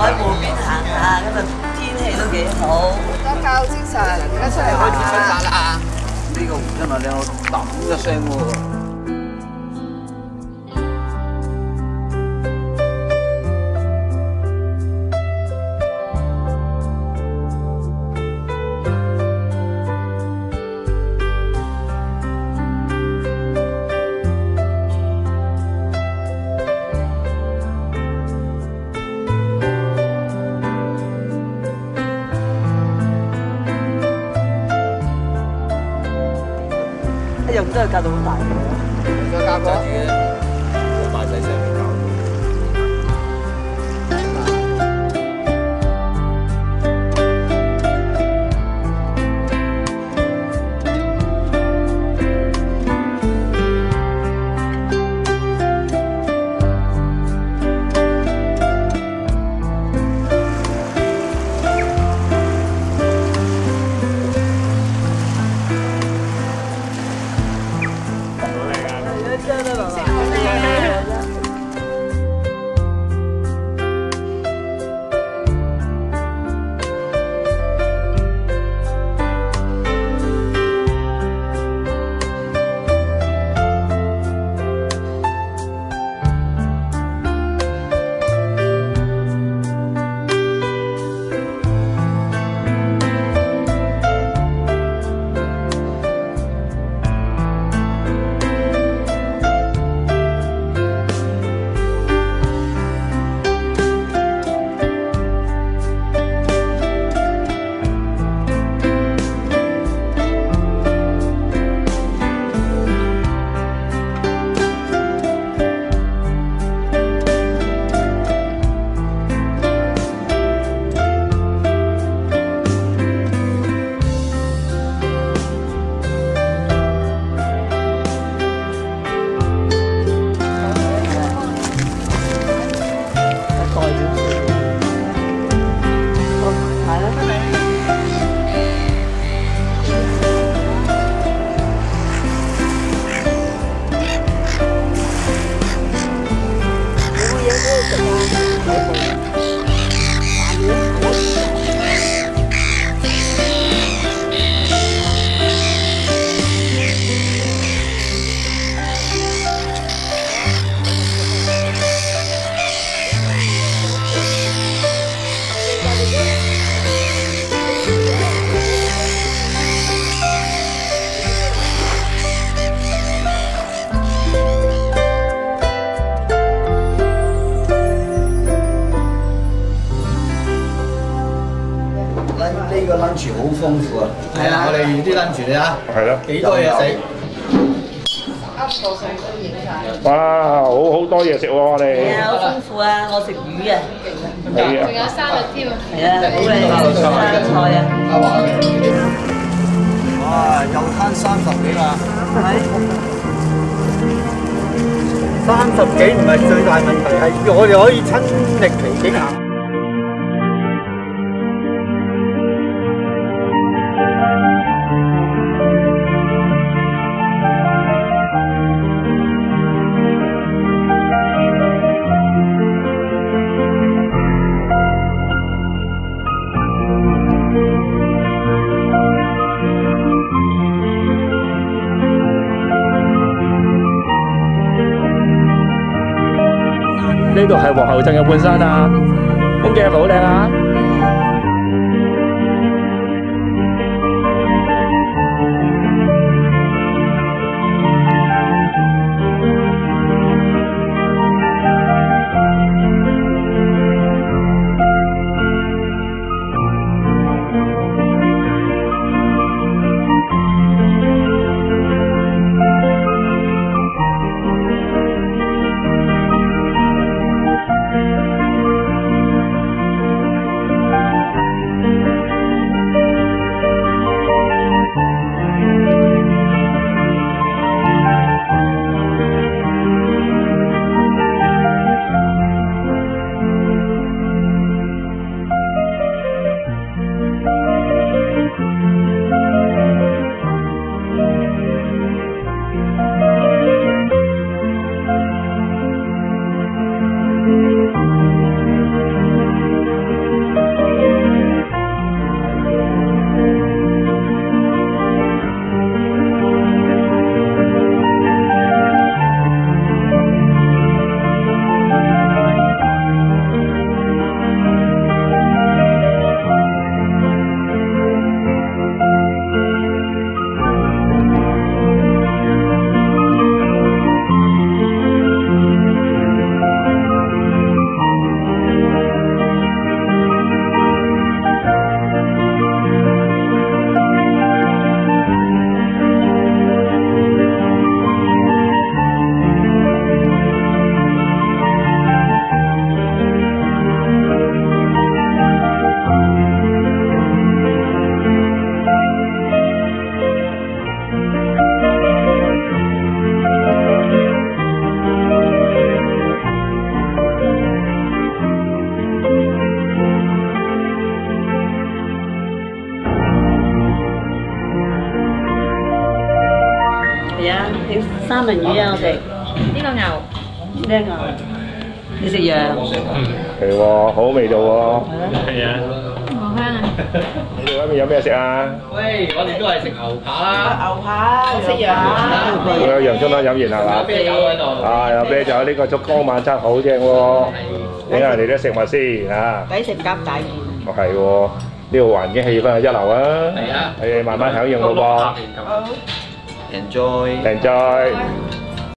海湖邊行下，今日天氣都幾好，多教精神，而家出嚟開始出發啦！呢、個湖真係靚到揼一聲喎～又唔都係隔到好大嘅。再加個大細聲呢個 lunch 好豐富啊！係啊，我哋啲 lunch 你啊，係咯，幾多嘢食？哇，好好多嘢食喎，我哋係哋啊，好豐富啊！我食魚啊，係啊仲有沙律添啊！係啊，好靚生菜啊，哇，又攤三十幾啦！三十幾唔係最大問題，係我哋可以親歷其境行。呢度系皇后镇嘅半山啊，风景好靓啊？三文魚啊，我哋呢個牛靚牛。你食羊？係喎，好味道喎。係啊。好香啊！你哋嗰邊有咩食啊？喂，我哋都係食牛扒啦，牛扒，食羊扒。仲有洋葱啦，飲完係嘛？啤酒喺度。啊，有啤酒，呢個燭光晚餐好正喎。睇下人哋啲食物先啊！抵食夾大件。哦係喎，呢個環境氣氛係一流啊！係啊你哋慢慢享用咯噃。Enjoy。Enjoy。